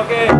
OK，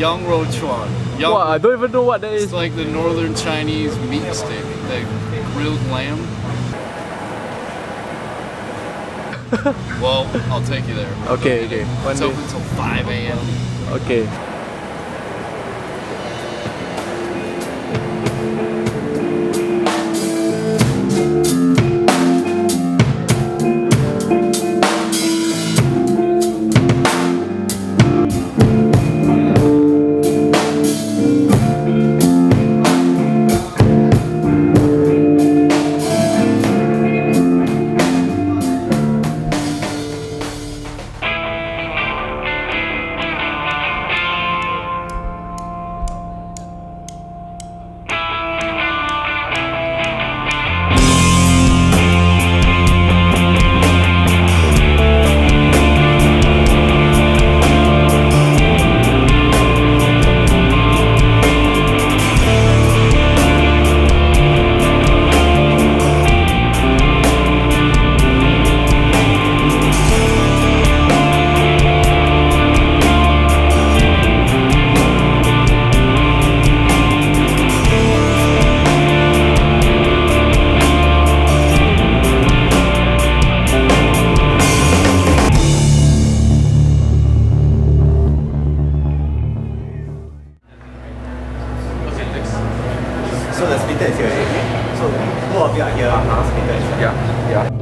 Yang Ro Chuan. Yang, Wow, I don't even know what that is. It's like the northern Chinese meat steak, the grilled lamb. well, I'll take you there. Okay, okay. It's open till 5 a.m. Okay. So, both of you are here, I'm asking Yeah, yeah.